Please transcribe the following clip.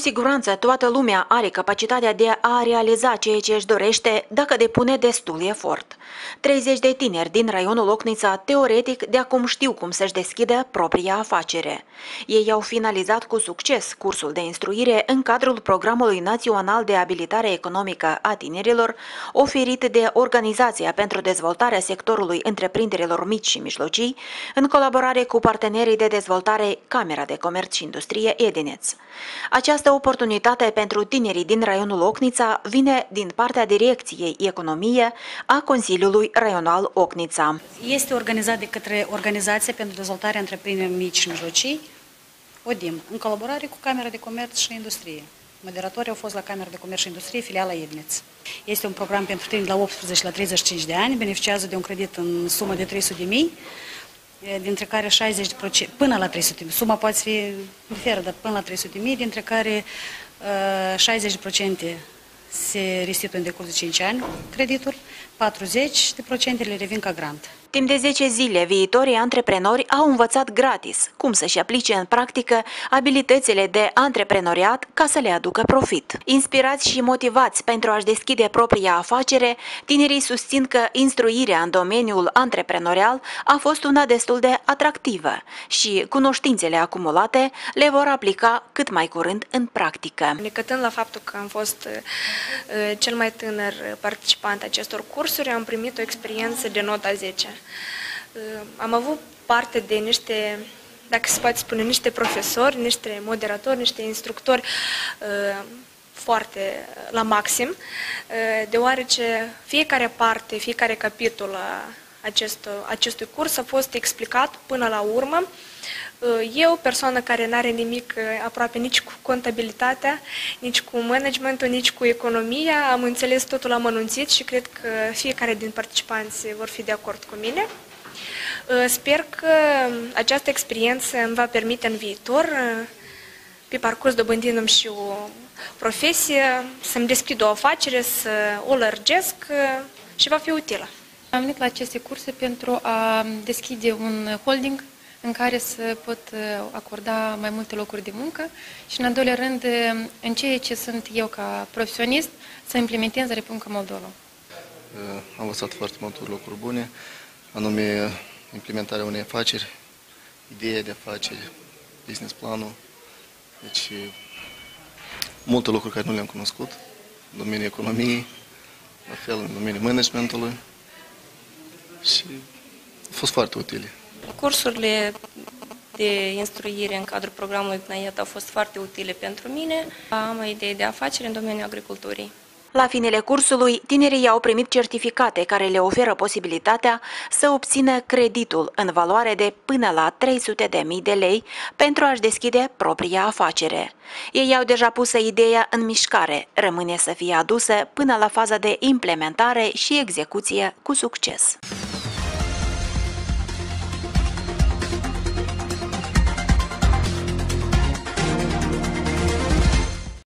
siguranță toată lumea are capacitatea de a realiza ceea ce își dorește dacă depune destul efort. 30 de tineri din raionul Locnița, teoretic, de acum știu cum să-și deschidă propria afacere. Ei au finalizat cu succes cursul de instruire în cadrul Programului Național de Abilitare Economică a Tinerilor, oferit de Organizația pentru Dezvoltarea Sectorului Întreprinderilor Mici și Mijlocii, în colaborare cu partenerii de dezvoltare Camera de Comerț și Industrie Edineț. Această oportunitate pentru tinerii din raionul Ocnița vine din partea Direcției Economie a Consiliului Raional Ocnița. Este organizat de către Organizația pentru Dezvoltarea Întreprinderilor Mici și Mijlocii, ODIM, în colaborare cu Camera de Comerț și Industrie. Moderatorii au fost la Camera de Comerț și Industrie, filiala Edneț. Este un program pentru tineri de la 18 la 35 de ani, beneficiază de un credit în sumă de 300 de mii, dintre care 60% până la 300 mii, suma poate fi diferă, dar până la 300 mii, dintre care uh, 60% se restituie în decurs de 5 ani creditul, 40% le revin ca grant. Timp de 10 zile, viitorii antreprenori au învățat gratis cum să-și aplice în practică abilitățile de antreprenoriat ca să le aducă profit. Inspirați și motivați pentru a-și deschide propria afacere, tinerii susțin că instruirea în domeniul antreprenorial a fost una destul de atractivă și cunoștințele acumulate le vor aplica cât mai curând în practică. Necătând la faptul că am fost uh, cel mai tânăr participant acestor cursuri, am primit o experiență de nota 10. Uh, am avut parte de niște, dacă se poate spune, niște profesori, niște moderatori, niște instructori uh, foarte la maxim, uh, deoarece fiecare parte, fiecare capitol a acest, acestui curs a fost explicat până la urmă. Eu, persoană care nu are nimic aproape nici cu contabilitatea, nici cu managementul, nici cu economia, am înțeles totul amănunțit și cred că fiecare din participanți vor fi de acord cu mine. Uh, sper că această experiență îmi va permite în viitor, uh, pe parcurs dobândindu-mi și o profesie, să-mi deschid o afacere, să o lărgesc uh, și va fi utilă. Am venit la aceste curse pentru a deschide un holding în care să pot acorda mai multe locuri de muncă și, în al doilea rând, în ceea ce sunt eu ca profesionist, să implementez Republica Moldova. Am învățat foarte multe lucruri bune, anume implementarea unei afaceri, ideea de afaceri, business planul. Deci, multe lucruri care nu le-am cunoscut în domeniul economiei, la fel în domeniul managementului și au fost foarte utile. Cursurile de instruire în cadrul programului PNAIET au fost foarte utile pentru mine. Am o idee de afaceri în domeniul agriculturii. La finele cursului, tinerii au primit certificate care le oferă posibilitatea să obțină creditul în valoare de până la 300.000 de lei pentru a-și deschide propria afacere. Ei au deja pusă ideea în mișcare, rămâne să fie adusă până la faza de implementare și execuție cu succes.